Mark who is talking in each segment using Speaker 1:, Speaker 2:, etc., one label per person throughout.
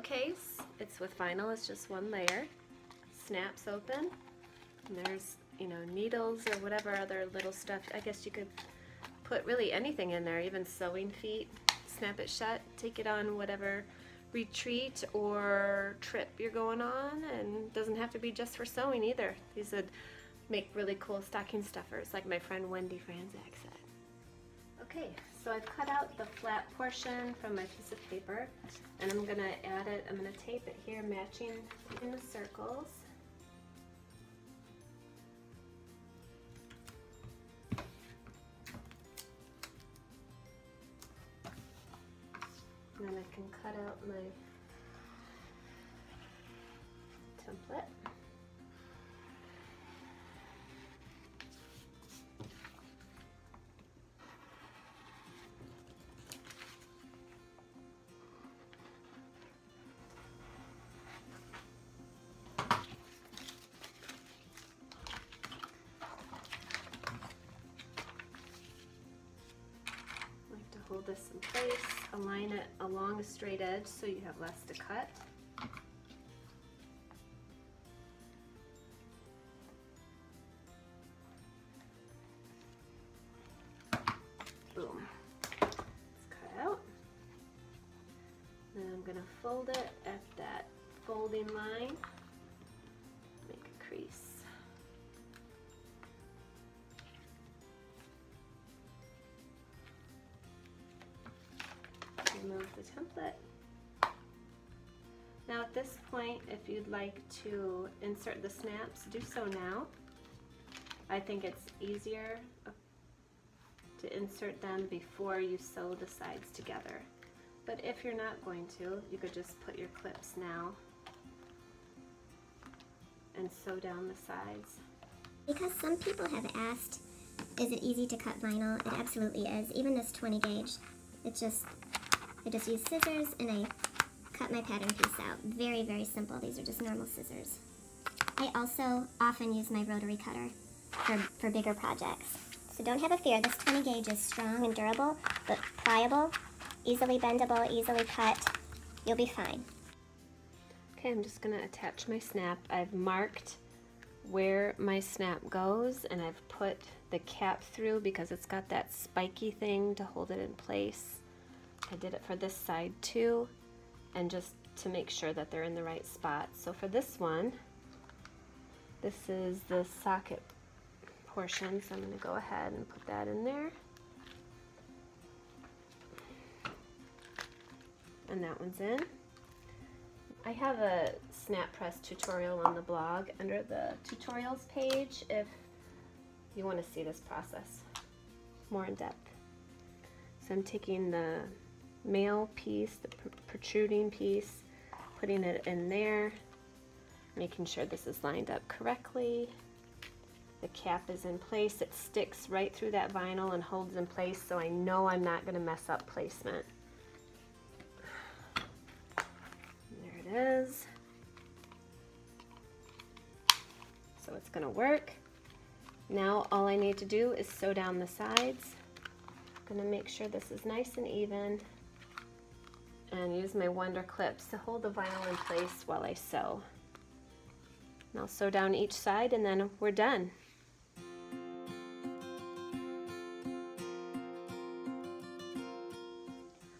Speaker 1: case. It's with vinyl, it's just one layer. Snaps open. There's, you know, needles or whatever other little stuff. I guess you could put really anything in there, even sewing feet. Snap it shut, take it on whatever retreat or trip you're going on and doesn't have to be just for sewing either. These would make really cool stocking stuffers like my friend Wendy Franzak said. Okay, so I've cut out the flat portion from my piece of paper and I'm gonna add it, I'm gonna tape it here matching in the circles. And then I can cut out my template. It along a straight edge so you have less to cut. Boom. Cut out. Then I'm going to fold it at that folding line, remove the template. Now at this point, if you'd like to insert the snaps, do so now. I think it's easier uh, to insert them before you sew the sides together. But if you're not going to, you could just put your clips now and sew down the sides.
Speaker 2: Because some people have asked, is it easy to cut vinyl? It absolutely is. Even this 20 gauge, it just I just use scissors and I cut my pattern piece out. Very, very simple. These are just normal scissors. I also often use my rotary cutter for, for bigger projects. So don't have a fear. This 20 gauge is strong and durable, but pliable, easily bendable, easily cut. You'll be fine.
Speaker 1: Okay, I'm just to attach my snap. I've marked where my snap goes and I've put the cap through because it's got that spiky thing to hold it in place. I did it for this side too, and just to make sure that they're in the right spot. So for this one, this is the socket portion, so I'm going to go ahead and put that in there. And that one's in. I have a snap press tutorial on the blog under the tutorials page if you want to see this process more in depth. So I'm taking the male piece, the pr protruding piece, putting it in there, making sure this is lined up correctly. The cap is in place. It sticks right through that vinyl and holds in place so I know I'm not going to mess up placement. There it is. So it's going to work. Now all I need to do is sew down the sides. I'm going to make sure this is nice and even and use my Wonder Clips to hold the vinyl in place while I sew. And I'll sew down each side and then we're done.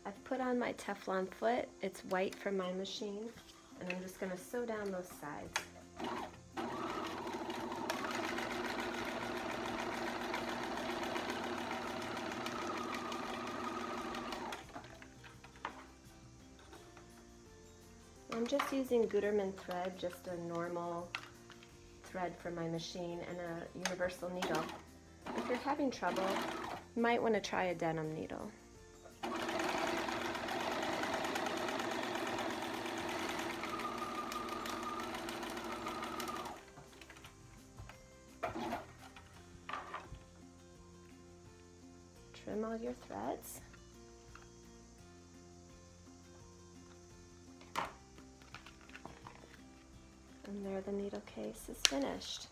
Speaker 1: I've put on my Teflon foot. It's white from my machine and I'm just going to sew down those sides. I'm just using Gutermann thread, just a normal thread for my machine and a universal needle. If you're having trouble, you might want to try a denim needle. Trim all your threads. There the needle case is finished.